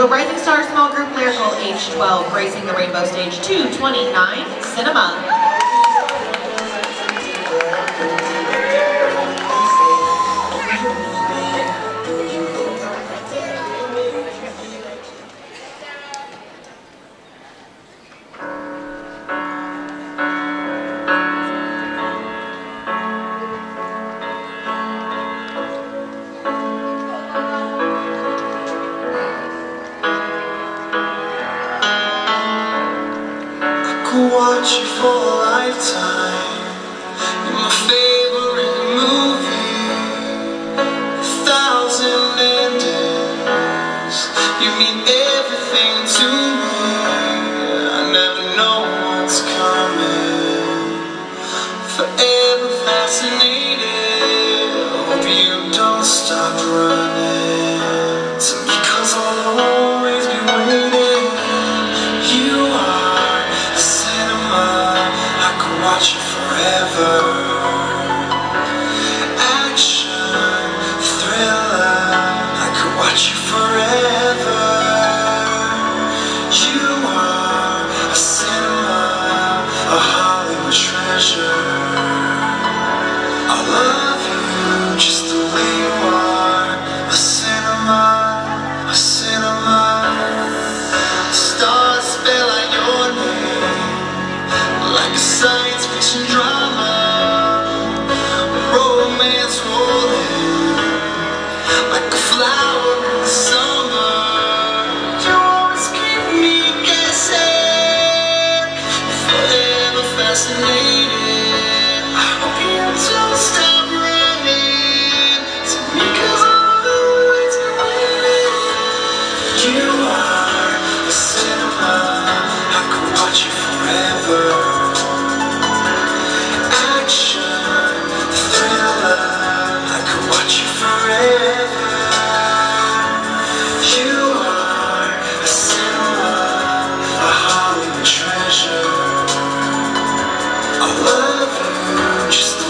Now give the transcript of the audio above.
go Rising Star Small Group Lyrical, age 12, Raising the Rainbow Stage 229, Cinema. Watch you for a lifetime. You're my favorite movie. A thousand endings. You mean everything to me. I never know what's coming. Forever fascinated. Hope you don't stop running A science fiction drama love you. Just